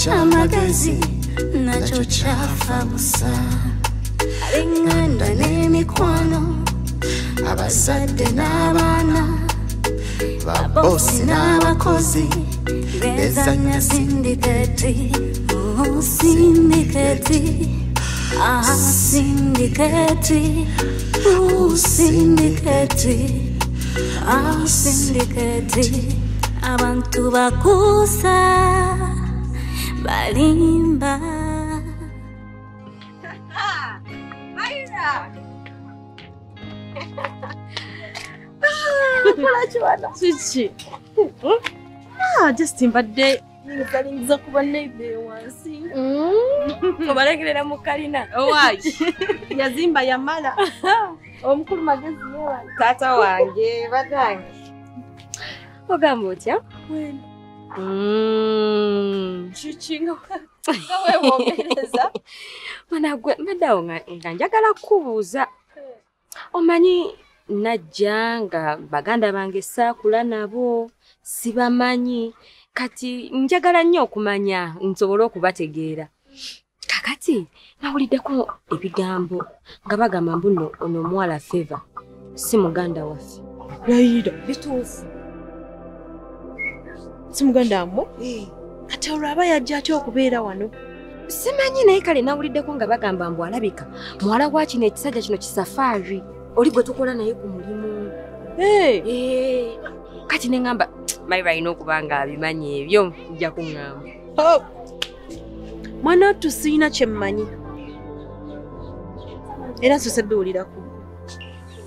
ekisa ky'amagazi nakyo kyafa busa alinganda n'emikwano abazadde n'abaana babosi n'abakozi bezanya sindiketi sindiketi Ah, sindiketi sindiketi Ah, sindiketi. Abantu bakusa balimba kiki just mbadde ninzalingiza kuba neibe wansi. Obalekerera mu kalina. Owaayi. Yazimba yamala. Omukulu magezi yewa taata wange batange ogamba otya kiki nga nga weewomereza managwe maddawo nga nga njagala kukubuuza omanyi najja nga baganda bange saakula nabo sibamanyi. Kati njagala nnyo okumanya nsobole okubategeera. Kakati nawuliddeko ebigambo nga bagamba mbuno ono omuwala feva si muganda waffe. Layira bituufu si muganda wamwe kati olwo aba yajja atya okubeera wano? Simanyi naye kale nawuliddeko nga bagamba mbu alabika muwala wa kino ekisajja kino kisafaari oli gwe tukola naye ku mulimu. Eh, kati neŋŋamba mayi balina okuba nga abimanyi ebyo nja kuŋŋamba. Mwana wattu siina kyemmanyi era nsose biwuliraku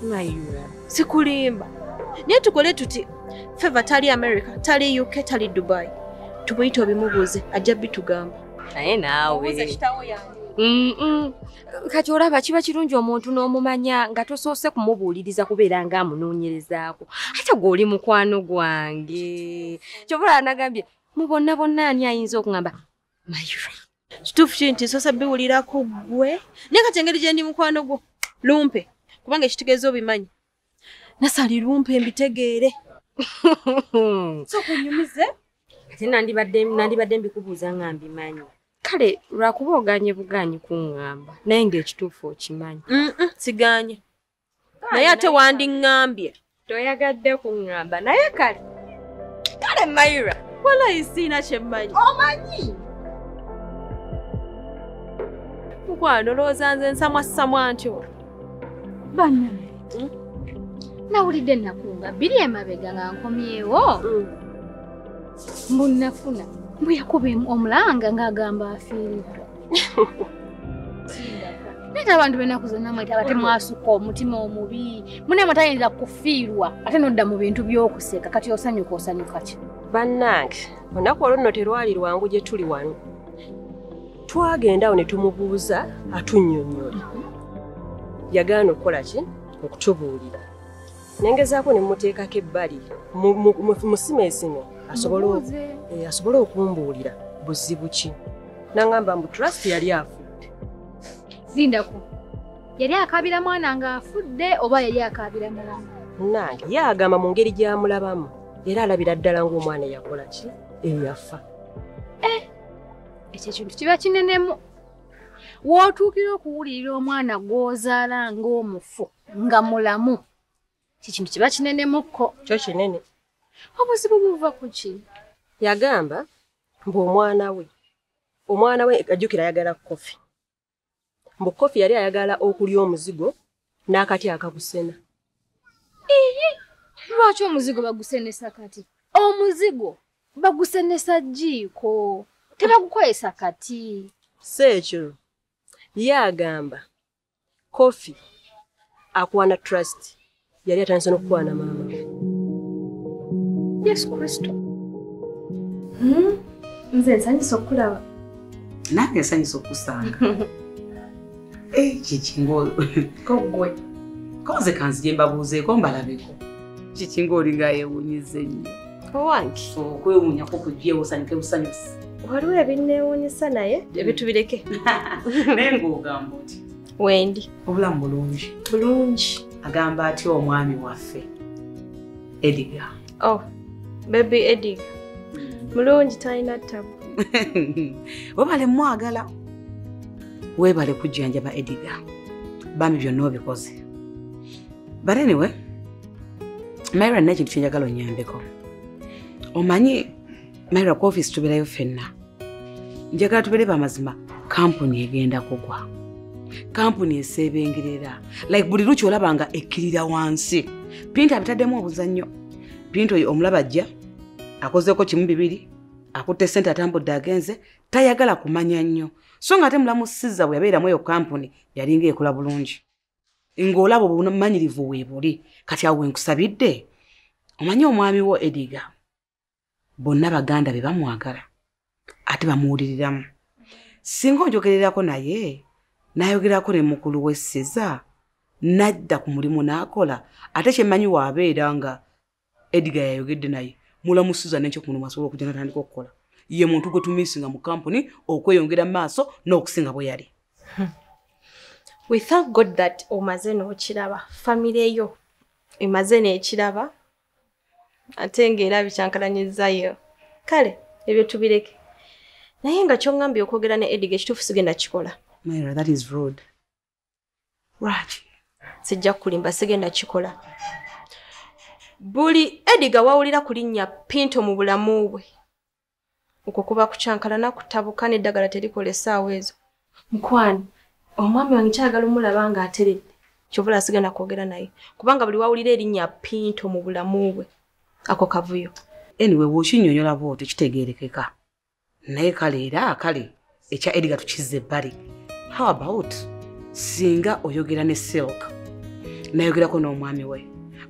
mayura sikulimba. Naye tukole tuti feva tali america tali uk tali dubai. Tumuyite obimubuuze ajja bitugamba. Naye naawe. Kati olaba kiba kirungi omuntu n'omumanya nga tosoose kumubuuliriza kubeera ng'amunoonyerezaako ate gw'oli mukwano gwange. Kyobula anagambye mu bonna bonna ani ayinza okuŋamba mayura kituufu kiri nti nsoose biwuliraku gwe naye kati engeri gye ndi mukwano gwo lumpe kubanga ekitegeeza obimanyi. Nasali lumpe mbitegeere sokunyumize ate nandibadde mbikubuuza nga mbimanyi. Kale lwakuba oganye buganyi kuŋŋamba naye ng'ekituufu okimanyi. Siganye naye ate wandiŋŋambye toyagadde kuŋŋamba naye kale. Kale mayura walayi siina kyemmanyi omanyi? Mukwano lowooza nze nsamwa samwa ntyo. Bannange nawulidde ennakunga bbiri emabega nga nkomyewo. Mbu nnafuna mbu yakuba omulanga ng'agamba afiiriddwa. Naye abantu benaku zonna mwetaba temwasukka omutima omubi. Munemwe tayinza kufiirwa ate nodda mu bintu by'okuseka. Kati osanyuka osanyuka ki? Bannange olunaku olwo nno terwali lwangu gye tuli wano. Twagenda awo ne tumubuuza atunnyonnyola yagaana okukola ki? Okutubuulira nengezaako ne mmuteekako ebbali. Mu- mu- mu- musimeesime asobole eh, okumbuulira buzibu ki? Nangamba mbu trust yali afudde. Lindaku yali akaabira mwana ng'afudde oba yali akaabira mulamu nange ye agamba mu ngeri gy'amulabamu era alabira ddala ng'omwana yakola ki? Eyafa. Ekyo ekintu kiba kinenemu. W'otuukira okuwulirira omwana gw'ozaala ng'omufu nga mulamu kikintu kiba kinenemukko kyo kinene. Obuzibu buva ku ki? Yagamba mbu omwana we omwana we ajjukira ayagala kofi mbu kofi yali ayagala okulya omuzigo n'akati akabusena lwaki omuzigo bagusenesa kati? Omuzigo bagusenesa jjiiko tebagukozesa kati? Si ekyo ye agamba kofi akwana trust yali atandise n'okukwana maama. We yesu kristo. Nze nsanyusa okulaba nange nsanyusa okusanga. Eh, kiki ngo? Koggwe. Konze kanzije mbabuuzeeko mbalabeko. Kiki ng'olinga yeewunyiza ennyo? Owange. Okwewuunyako kugyewusanike busanyusi. Waliwo ebinneewuunyisa naye? Ebitubireke. Naye ng'ogamba oti wendi. obulamu bulungi. Bulungi agamba atya omwami waffe? Ediga oh baby edig mulungi talina ttabu. Webale mwagala. Weebale kujjanjaba ediga bami byonna obikoze. But anyway maira nina ekintu kyenjagala onyambeko omanyi maira ku ofisi tubeerayo ffenna. Njagala tubeere bamazima. Kampuni egenda kugwa kampuni eseebengerera like buli lukyi olaba nga ekkirira wansi? Pinto abitaddemu obuzannyo. Pinto oyo omulaba ajja akozeeko kimu bibiri akutte sente atambudde agenze tayagala kumanya nnyo. So nga ate mulamusiza bwe yabeeramu eyo kampuni yalinga ekola bulungi. Ng'olaba obumanyirivu weebuli kati awo wenkusabidde omanyi omwami wo ediga? Bonna baganda be bamwagala ate bamuwuliriramu. Singa onjogererako naye n'ayogerako ne mukulu w'essiza n'adda ku mulimu n'akola. Ate kyemmanyi waabeera nga ediga yayogedde naye mulamusiza nekyokumunuma asobola okujja natandika okukola. Ye muntu gwe tumisinga mu kampuni okweyongera maaso n'okusinga bwe yali. We thank god that omaze n'okiraba famire yo emaze n'ekiraba ate ng'era bikyankalanyizayo. Kale ebyo tubireke. Naye nga kyoŋŋambye okwogera ne ediga ekituufu sigenda kikola Myra, that is rude. Lwaki? sijja kulimba sigenda kikola buli ediga wawulira ku linnya pinto mu bulamu bwe okwo kuba kukyankalana kutabuka n'eddagala terikola essaawa ezo mukwani omwami wange kyagala omulaba nga ateredde kyovula sigenda kwogera naye kubanga buli wawulira erinnya pinto mu bulamu bwe ako kavuyo Anyway, bw'okinnyonnyola bw'otyo kitegeerekeka. Naye kale era kale ekya Edgar tukizza ebbali. How about singa oyogera ne Silk? Nayogerako n'omwami we.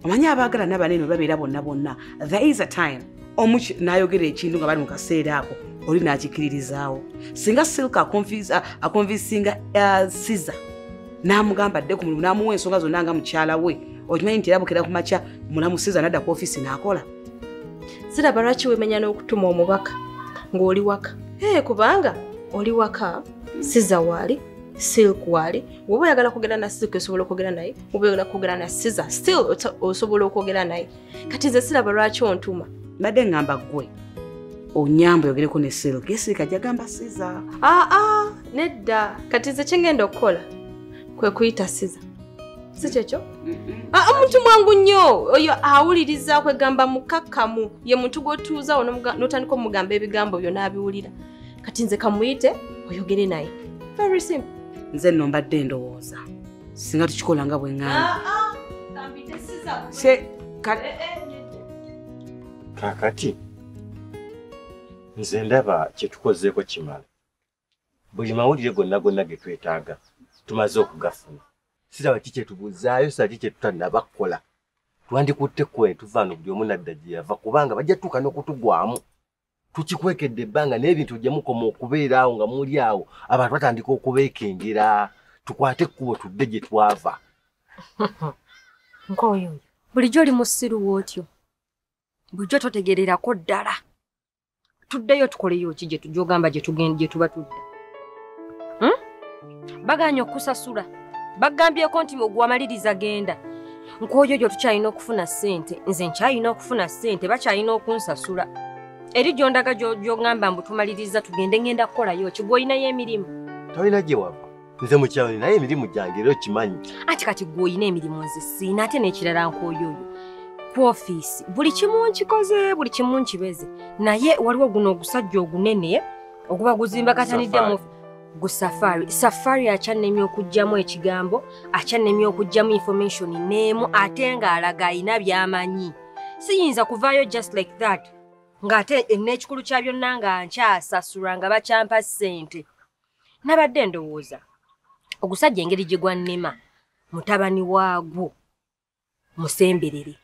Omanyi abaagala n'abanene babeera bonna bonna there is a time omu n'ayogera ekintu nga bali mu kaseera ako oli n'akikiririzaawo. Singa Silk akonvisinga uh, siza n'amugamba adde ku mulimu n'amuwa ensonga zonna nga mukyala we okimanyi nti era bukera ku makya mulamu siza n'adda ku ofiisi n'akola. Siraba lwaki wemenya n'okutuma omubaka ng'oli waka? Ee kubanga oli waka siza waali silk waali woba oyagala kwogera na silk osobola okwogera naye oba oyagala kwogera na siza still osobola okwogera naye. Kati nze siraba lwaki ontuma? Mbadde ngamba ggwe onyamba oyogereko ne silk. Esirika jagamba siza aa nedda. Kati nze kyengenda okukola kwe kuyita siza si kyekyo Ah, omuntu mwangu nnyo oyo awuliriza kwegamba mukakkamu ye muntu gw'otuuzawo n'otandika omugamba ebigambo byo n'abiwulira kati nze kamuyite oyogere naye. Very simple nze nno mbadde ndowooza. Singa tukikola nga bwe ŋŋamba. Se- ka- kaakati nze ndaba kyetukozeeko kimala. Buli mawulire gonna gonna ge twetaaga tumaze okugafuna. Siraba ki kyetubuuzaayo sira ki kyetutanabakola twandikutte kwe tuvaano buli omu nadda gye yava kubanga bajja tuuka n'okutugwamu tukikwekedde ebbanga n'ebintu gye mukoma okubeera awo nga muli awo? Abantu batandika okubeekengera tukwate ekkubo tudde gye twava. Nk'oyo oyo bulijjo oli musiru wootyo bulijjo totegererako ddala. Tuddeyo tukoleyo ki gye gyogamba gye tuba tudda? Hmm? baganye okusasula bagambyeko nti ogwamaliriza genda. Nk'oyo oyo tukyalina okufuna ssente. Nze nkyalina okufuna ssente bakyalina okunsasula eri gyondaga gyo- gyogamba mbu tumaliriza tugende ngenda kukolayo ki gw'olinayo emirimu tolina gye wava. Nze mukyalo naye emirimu gyange era okimanyi. Anti kati gw'olina emirimu nze siina ate n'ekirala nk'oyo oyo. Ku ofiisi buli kimu nkikoze buli kimu nkibeze naye waliwo guno ogusajja ogunene oguba guzimbagataniddemu Safari. gu safari. Safari akyannemye okugjamu ekigambo akyannemye okugjamu information n'emu ate ng'alaga alina by'amanyi. Siyinza kuvaayo just like that ng'ate n'ekikulu kya byonna nga nkyasasula nga bakyampa ssente. Nabadde ndowooza ogusajja engeri gye gwannema mutabani waagwo musemberere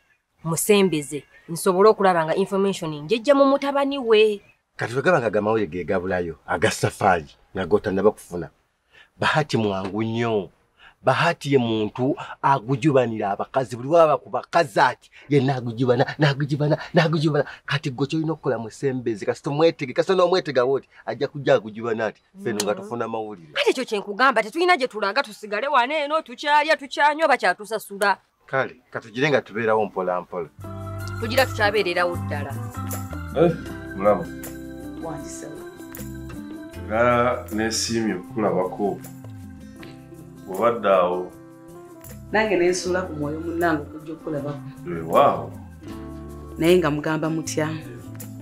musembeze nsobole okulaba nga information njejja mu mutabani we. Kati twegaba nga gamawulire ge gabulayo aga safaari nga gotanaba kufuna. Bahati mwangu nnyo bahati ye muntu agujubanira abakazi. Buli waba ku bakazi ati yenna agujubana nagujubana nagujubana kati gwe kyolina okukola musembezi kasita omwetege kasita n'omwetega woti ajja kujja agujubana ati feno nga tufuna mawulire. Kati ekyo kyenkugamba tetulina gye tulaga tusigale wano eno tukyalya tukyanywa bakyatusasula kale katugire nga tubeerawo mpolampola tugira tukyabeererawo ddala. Eh, mulaba wandisewo. Nga nesiimye okukulabako bwobadde awo. Nange nensuula ku mwoyo munnange okujja okukulabako ewaawo naye nga mugamba mutya?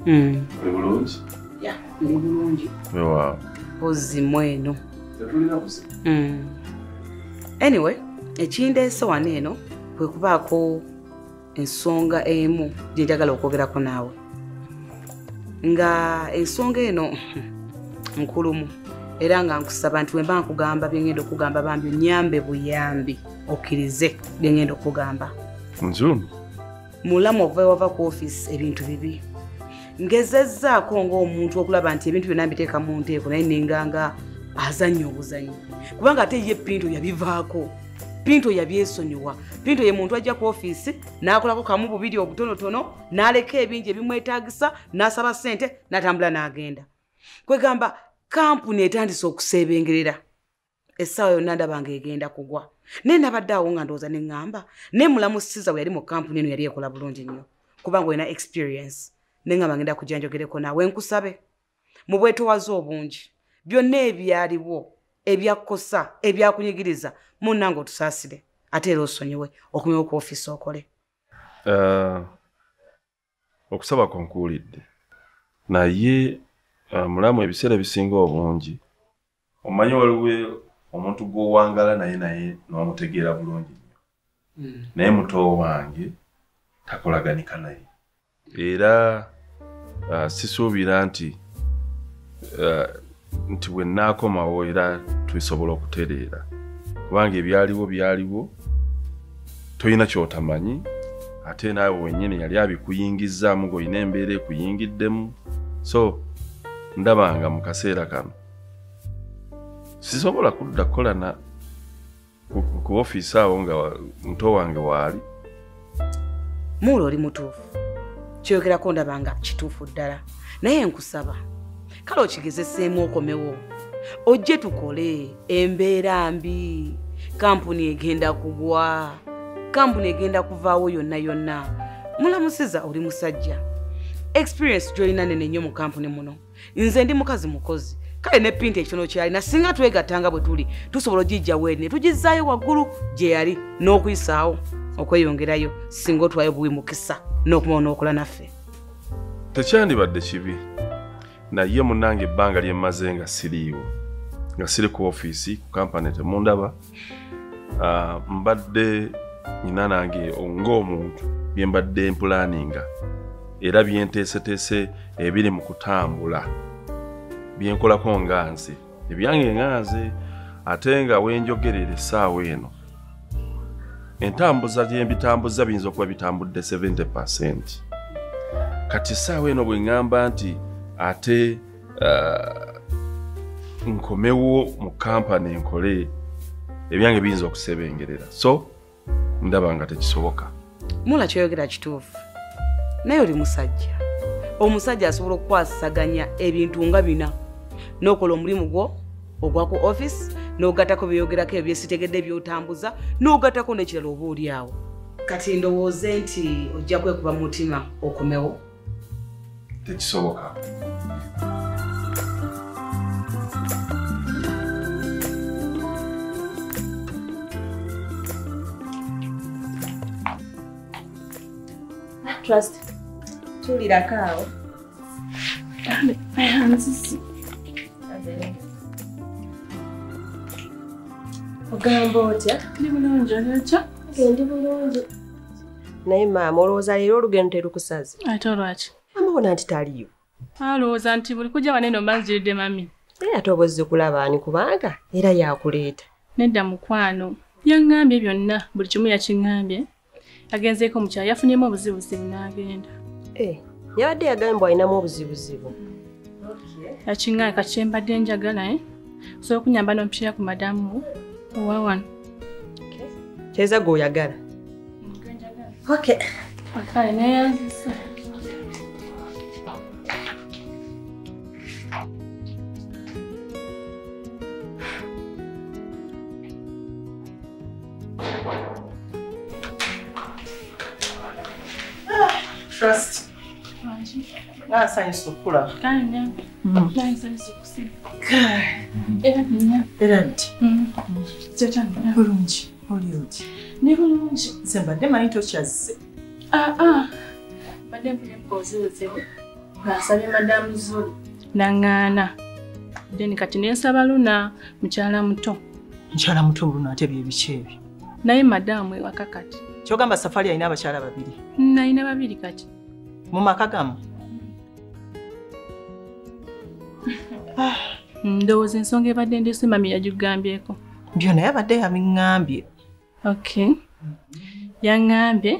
Oli bulungi? Ya ndi bulungi. Ewaawo ozimu eno tetulina kusi Mm. anyway ekindeese wano eno kwe kubaako ensonga emu gye njagala okwogerako naawe. Nga ensonga eno nkulumu era nga nkusaba nti wemba nkugamba byengenda okugamba bambi onyambe buyambi okkirize byengenda okugamba. Nzunu mulamu okuva ewava ku offisi ebintu bibi. Ngezezzaako ng'omuntu okulaba nti ebintu byonna mbiteeka mu nteeko naye nenganga azannya obuzanyi kubanga ate ye pinto yabivaako pinto yabyesonyiwa. Pinto ye muntu ajja ku offisi n'akolako kamu bubiri obutonotono n'aleka ebingi ebimwetaagisa n'asaba ssente n'atambula n'agenda. Kwegamba kampuni etandise okuseebengerera essaawa yonna ndaba nga egenda kugwa. Naye nabadde awo nga ndowooza ne ŋŋamba naye mulamu siza bwe yali mu kampuni eno yali ekola bulungi nnyo kubanga olina experience. Ne ŋŋamba ngenda kujja njogereko naawe nkusabe. Mu bwetowaze obungi byonna ebyaliwo ebyakkosa ebyakunyigiriza munnanga otusaasire ate era osonyiwe okumyewo ku offisi okole. Eh, okusaba kwenkuwulidde naye eh, mulamu ebiseera ebisinga obungi. Omanyi waliwo omuntu gw'owangala naye naye n'omutegeera bulungi nnyo. Naye muto wange takolaganika naye. Era uh, sisuubira nti uh, nti bwe nnaakomawo era tusobola okutereera. Kubanga ebyaliwo byaliwo tolina kyotamanyi ate naawe wennyini yali abikuyingizzaamu ng'olina embeera ekuyingiddemu. So ndabanga mu kaseera kano. Sisobola kudda kukola na ku, ofiisi awo nga muto wange waali muula oli mutuufu. Kyogerako ndaba nga kituufu ddala. Naye nkusaba kale okigezeseemu okomewo. Ojje tukole embeera mbi. Kampuni egenda kugwa. Kampuni egenda kuvaawo yonna yonna. Mulamusiza oli musajja experience gyolina nene nnyo mu kampuni muno. Nze ndi mukazi mukozi. Kale ne pinti ekitono kyalina singa twegattanga bwe tuli tusobola ogijjawo eri ne tugizzaayo waggulu gye yali n'okuyisaawo okweyongerayo singa otwayo buwi mukisa n'okumawo n'okola naffe. Tekyandibadde kibi. Naye munnange ebbanga lye mmaze nga siriiwo nga siri ku ofiisi ku kampani temundaba mbadde nyina nange ng'omuntu bye mbadde mpulaninga era byenteeseteese ebiri mu kutambula. Byenkolako nga nze ebyange nga nze ate nga wenjogerera essaawa eno. Entambuza gye mbitambuza biyinza okuba bitambudde 70 kati essaawa eno bwe ŋŋamba nti ate ah, nkomewo mu kampani nkole ebyange biyinza okusebengerera. So ndaba nga tekisoboka. Mula kyoyogera kituufu naye oli musajja. Omusajja asobola okukwasaganya ebintu nga bina. N'okola omulimu gwo ogwa ku offisi n'ogattako byeyogerako ebyo byesitegedde byotambuza n'ogattako n'ekirala oba oli awo. Kati ndowooze nti ojja kwekuba mu mutima okomewo tekisoboka. Trust tulirako awo ogamba otya? Ndi bulungi olwekyo gendi bulungi. Naye maama olowooza leero olugendo terukusaze? Ate olwaki? Amawona nti taliyo. Alowooza nti buli kujja waneno mbanziridde mami. Naye ate oba ozze kulabaani kubanga era yakuleeta. Nedda mukwano yaŋŋambye byonna buli kimu yakiŋŋambye. Agenzeeko mukyalo yafunyeemu obuzibuzibu n'agenda yabadde yagambye alinamu obuzibuzibu. Yakiŋŋambye kati kyembadde njagala e osobola okunyamba n'omupiira ku madamu owa wano? Teeza gweoyagala okay kale naasanyusa okulaba kale nyambe nayinzanisa okusiba era ninya era nti kyotanga bulungi oli oti ne bulungi nze mbadde manyi tokyazze aa badde mpulya mpozibuzibu ngaasabye madamu zuli naŋŋaana then kati nensaba luna mukyala muto. Mukyala muto buluno ate byebiki ebyo? Naye madamu ewaka kati. Kyogamba safari alina abakyala babiri. Nalina babiri kati. Mu maka gamu ndowooza ensonga ebadde ndese mami yagigambyeko. Byo naye abadde yabiŋŋambye. Okay yaŋŋambye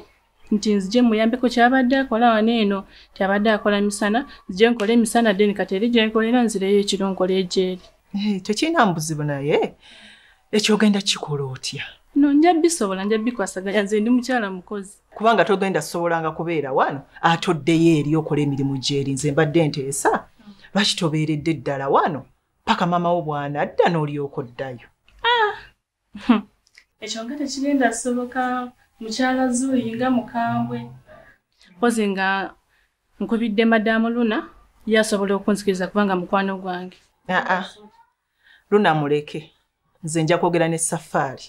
nti nzije muyambeko kyabadde akola wano eno tyabadde akola misana nzije nkole emisana then kati eri gyenkolera nzireyo ekiro nkola egyeri Eh, tekirina mubuzibu naye? Ekyogenda kikola otya? No nja bisobola nja bikwasaganya nze ndi mukyala mukozi. Kubanga togenda sobolanga kubeera wano ate oddeyo eri okola emirimu gyeri nze mbadde nteesa lwaki tobeeredde ddala? Wano paka maama wo bw'anadda n'olyoka oddayo. Ekyo nga tekigenda soboka mukyala zuuyi nga mukambwe. Mpozi nga nkubidde madamu luna yasobola okunzikiriza kubanga mukwano gwange. Aa luna muleke. Nze nja kwogera ne safaari.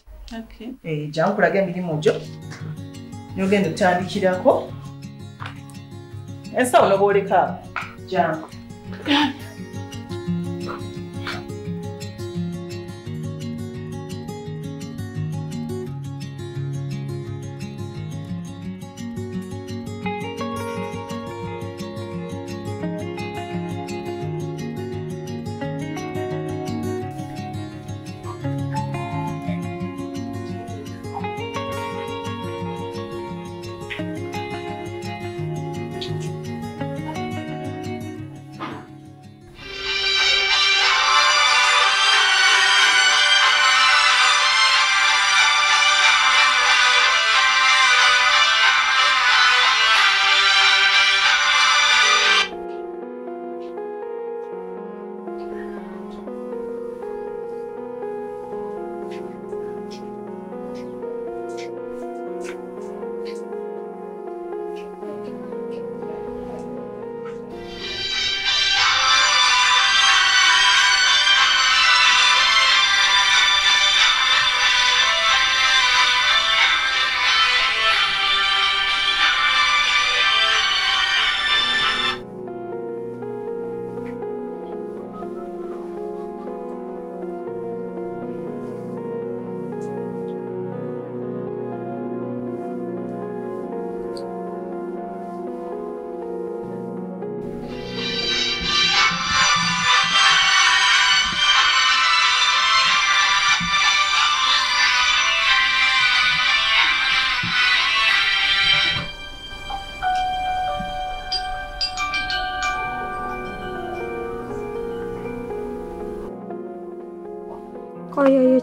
Eh, jangu kulaga emirimu gyo nyogenda otandikirako. Ensawo nobaoleka awo. Jangu Ja.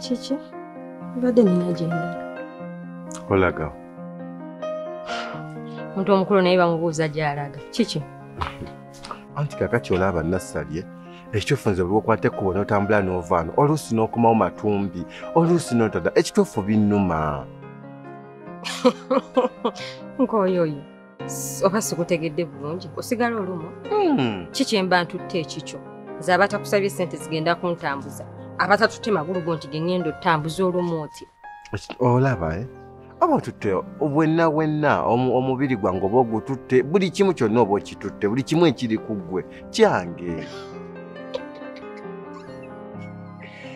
Kiki mbadde nina gyenda olaga muntu omukulu naye bamubuuza gy'alaga kiki anti kakati olaba nassalye ekituufu nze buli okwata ekkubo n'otambula n'ovaano oluusi n'okomawo matumbi oluusi n'otada ekituufu binnuma. Nkoyoyo oba sikutegedde bulungi? Osigala olumu? Kiki emba ntutte ekikyo. Nze abatakusabye sente zigenda kuntambuza abatatutte magulu go nti geŋŋenda otambuza olumu oti olaba e oba otutte wenna wenna omu- omubiri gwange oba ogututte buli kimu kyonna oba okitutte buli kimu ekiri ku ggwe kyange.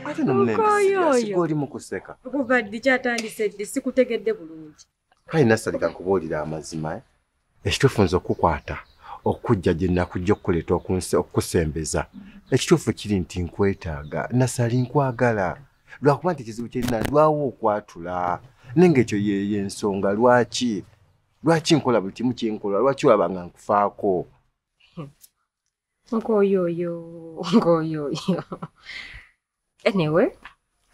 Ate Mukooyooyo. nomunensiga oli mu kuseka. Kuva ddi kyatandise ddi? Sikutegedde bulungi. Kale nasalika kubuulira amazima e ekituufu nze okukwata okujja gye nakujja okukuleeta okunse- okukusembeza. Ekituufu kiri nti nkwetaaga nasali nkwagala. Lwakuba nti ekizibu kyerina lwawo okwatula. Naye ngaekyo yeyensonga lwaki? Lwaki nkola buli kimu kyenkola lwaki olaba nga nkufaako? Nkoyoyo nkoyoyo anyway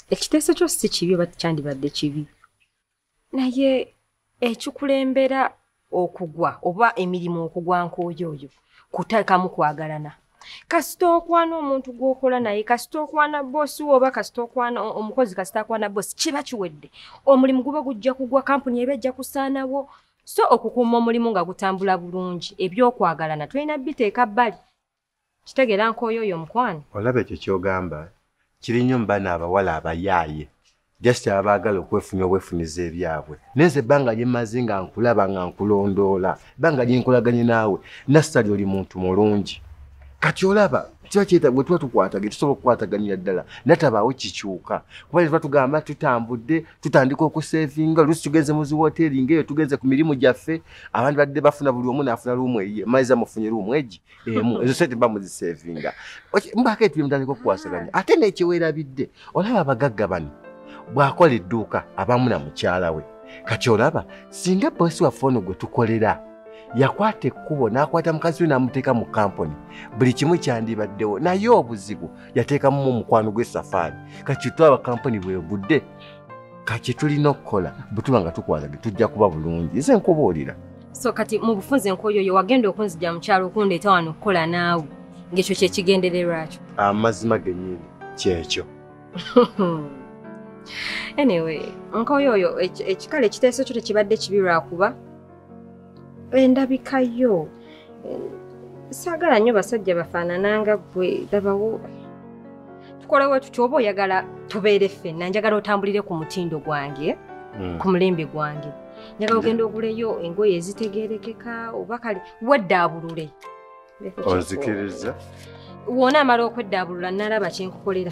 ekiteeso kyo si kibi oba kyandibadde kibi. Naye ekikulembera okugwa oba emirimu okugwa nkooyo oyo kuteekamu kwagalana. Kasita okwana omuntu gw'okola naye kasita okwana boosi wo oba kasita okwana omukozi kasita akwana boosi kiba kiwedde. Omulimu guba gujja kugwa kampuni eba ejja kusaanawo so okukuuma omulimu nga gutambula bulungi ebyokwagalana tulina biteeka bbali. Kitegeera nkooyo oyo omukwano. Olaba ekyo kyogamba kiri nnyo mu baana abawala abayaaye just abaagala okwefunya obwefuniza ebyabwe. Nenze ebbanga lye mmaze nga nkulaba nga nkulondoola ebbanga lye nkolaganye naawe nassali oli muntu mulungi. Kati olaba kiba kyeta bwe tuba tukwataganye tusobola okukwataganira ddala natabaawo kikyuka. Kuba tuba tugamba tutambudde tutandika okuseevinga oluusi tugenze mu ziwoteeri ngaeyo tugenze ku mirimu gyaffe abandi badde bafuna buli omu naafuna luumu eyiye maiza mufunye luumu egi emu ezo sente ba muziseevinga mbaako etubi mutandika okukwasaganya. Ate n'ekiweerabidde olaba abagagga bano bw'akola edduuka abamu na mukyala we. Kati olaba singa bosi waffe ono gwe tukolera yakwata ekkubo n'akwata mukazi we n'amuteeka mu kampuni buli kimu kyandibaddewo naye obuzibu yateekamu omukwano gw'esafaari kati twaba kampuni bwebudde kati tulina okukola bwe tuba nga tukwatage tujja kuba bulungi. Nze nkubuulira. So kati mu bufunze nkooyo oyo wagenda okunzija mu kyalo okundeeta wano okukola naawe ng'ekyo kyekigendererwa kyo? Amazima gennyini kyekyo anyway nkooyo oyo eki- ekikala ekiteeso kyo tekibadde kibi lwakuba. Endabika yo saagala nnyo basajja bafaanananga ggwe labawo tukolewo tutyo oba oyagala tubeere ffenna njagala otambulire ku mutindo gwange Mm. ku mulembe gwange. Njagala ogenda oguleyo engoye ezitegeerekeka oba kale weddaabulule onzikiriza wona amala okweddaabulula nalaba kyenkukolera